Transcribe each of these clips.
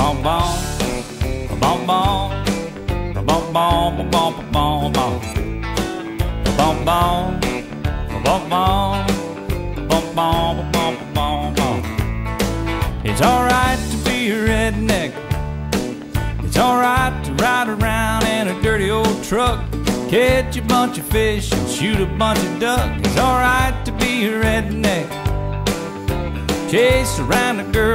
bon bon bon bon bon bon bon bon bon bon bon bon bon bon bon bon bon bon It's alright to be a redneck. It's alright to ride around in a dirty old truck. Catch a bunch of fish and shoot a bunch of duck. It's alright to be a redneck. Chase around a girl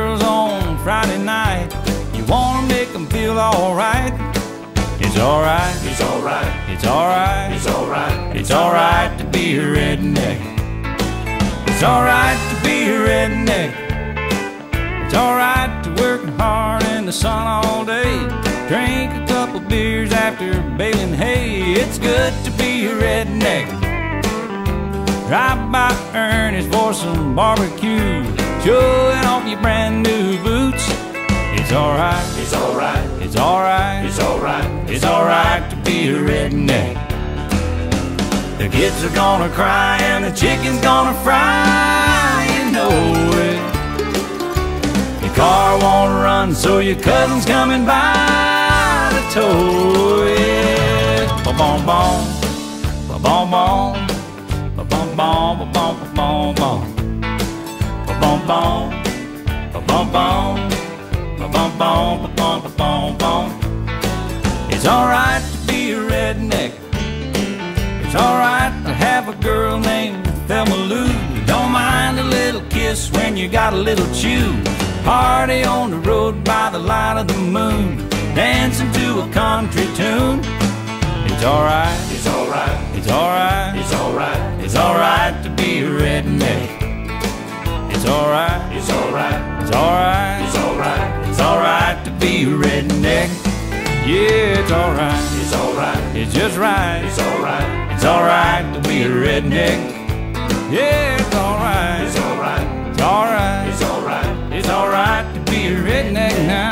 It's alright, It's alright, it's alright, it's alright, it's alright to be a redneck. It's alright to be a redneck. It's alright to work hard in the sun all day. Drink a couple beers after baling hay. It's good to be a redneck. Drive by Ernest for some barbecue. Showing off your brand new boots. It's alright, it's alright, it's alright, it's alright to be a redneck. The kids are gonna cry and the chicken's gonna fry, you know it. Your car won't run, so your cousin's coming by to tow it. Ba bom bom, ba bom bom, ba bom bom, ba bom bom bom, ba bom bom, ba bom bom, ba bom bom, ba bom bom bom. It's alright to be a redneck. It's alright to have a girl named Thelma Lou. Don't mind a little kiss when you got a little chew. Party on the road by the light of the moon. Dancing to a country tune. It's alright, it's alright, it's alright, it's alright, it's alright to be a redneck. It's alright, it's alright, it's alright, it's alright, it's alright to be a redneck. Yeah, just right. It's alright. It's alright to be a redneck. Yeah, it's alright. It's alright. It's alright. It's alright. It's alright to be a redneck now.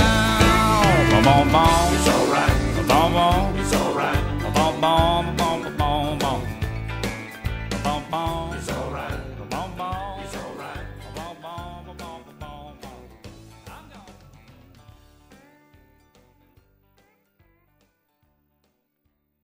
Bom bom bom. It's alright. Come Bom bom. It's alright. Bom bom bom.